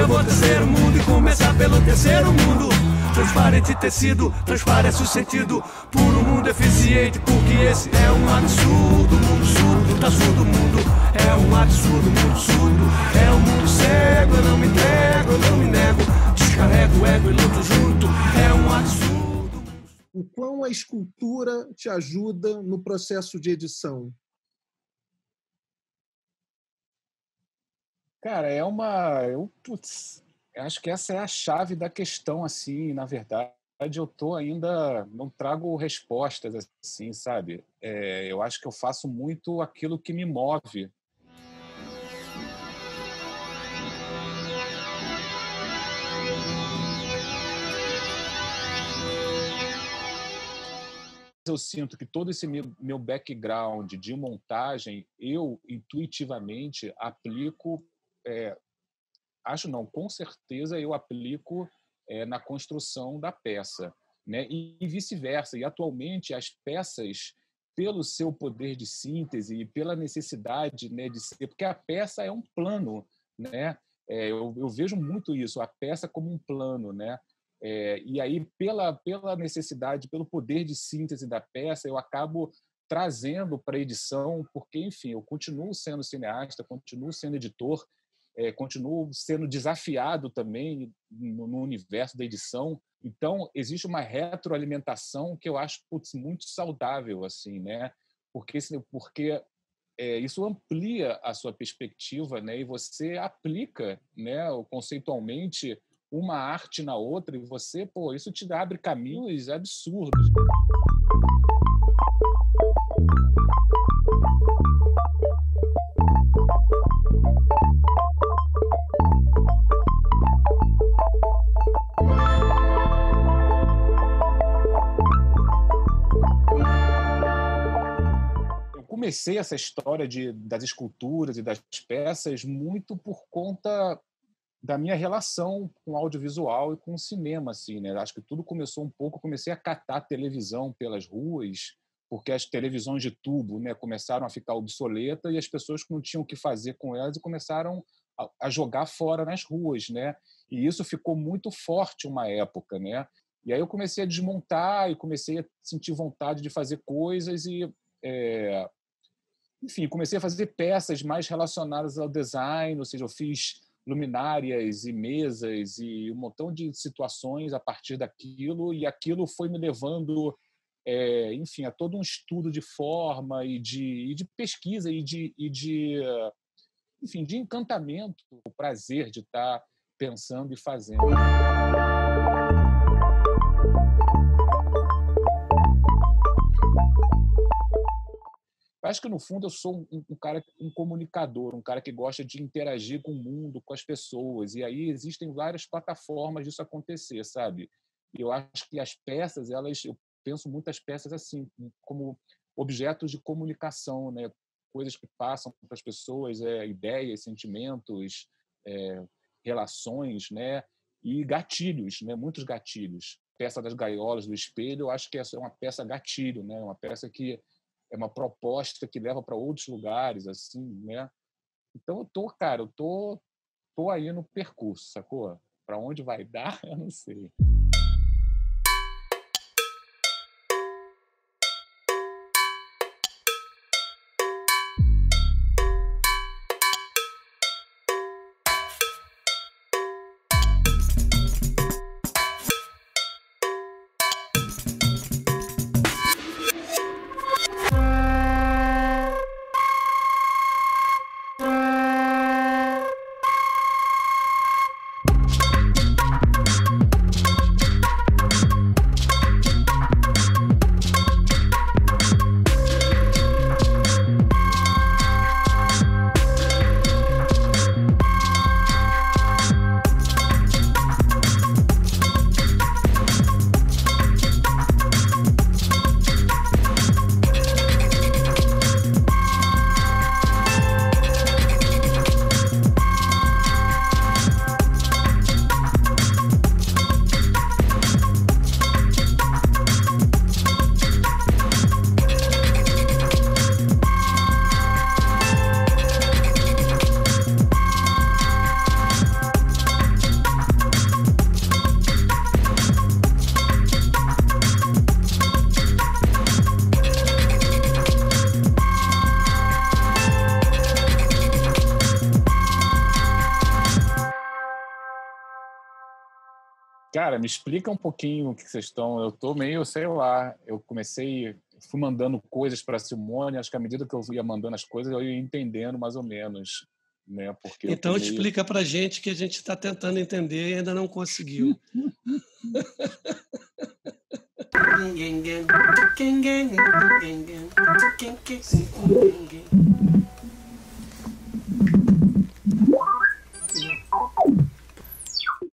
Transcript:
Eu vou descer o mundo e começar pelo terceiro mundo. Transparente tecido, transparece o sentido. Puro mundo eficiente, porque esse é um absurdo. Mundo surdo, tá surdo mundo. É um absurdo, mundo surdo. É um mundo cego, eu não me entrego, O quão a escultura te ajuda no processo de edição? Cara, é uma. Eu, putz, acho que essa é a chave da questão, assim, na verdade. Eu tô ainda. Não trago respostas, assim, sabe? É, eu acho que eu faço muito aquilo que me move. Eu sinto que todo esse meu background de montagem, eu intuitivamente aplico é, acho não, com certeza eu aplico é, na construção da peça, né? E, e vice-versa. E atualmente as peças, pelo seu poder de síntese e pela necessidade, né, de ser, porque a peça é um plano, né? É, eu, eu, vejo muito isso, a peça como um plano, né? É, e aí pela pela necessidade, pelo poder de síntese da peça, eu acabo trazendo para a edição, porque enfim, eu continuo sendo cineasta, continuo sendo editor é, continuo sendo desafiado também no, no, universo da edição. Então, existe uma retroalimentação que eu acho putz, muito saudável, assim, né? Porque, porque é, isso amplia a sua perspectiva, né? E você aplica, né, conceitualmente, uma arte na outra e você, pô, isso te abre caminhos absurdos. comecei essa história de, das esculturas e das peças muito por conta da minha relação com audiovisual e com cinema, assim, né? Acho que tudo começou um pouco, comecei a catar televisão pelas ruas, porque as televisões de tubo, né, começaram a ficar obsoletas e as pessoas não tinham o que fazer com elas e começaram a, a jogar fora nas ruas, né? E isso ficou muito forte uma época, né? E aí eu comecei a desmontar e comecei a sentir vontade de fazer coisas e é, enfim, comecei a fazer peças mais relacionadas ao design, ou seja, eu fiz luminárias e mesas e um montão de situações a partir daquilo e aquilo foi me levando é, enfim a todo um estudo de forma e de, e de pesquisa e de, e de enfim de encantamento o prazer de estar pensando e fazendo acho que no fundo eu sou um, um, cara, um comunicador, um cara que gosta de interagir com o mundo, com as pessoas. E aí existem várias plataformas disso acontecer, sabe? Eu acho que as peças, elas, eu penso muitas peças assim, como objetos de comunicação, né? Coisas que passam para as pessoas, é, ideias, sentimentos, é, relações, né? E gatilhos, né? Muitos gatilhos. Peça das gaiolas do espelho, eu acho que é uma peça gatilho, né? Uma peça que é uma proposta que leva para outros lugares, assim, né? Então eu tô, cara, eu tô, tô aí no percurso, sacou? Para onde vai dar, eu não sei. Cara, me explica um pouquinho o que vocês estão. Eu tô meio, sei lá, eu comecei, fui mandando coisas para Simone, acho que à medida que eu ia mandando as coisas, eu ia entendendo mais ou menos. Né? Porque então meio... explica para gente que a gente está tentando entender e ainda não conseguiu.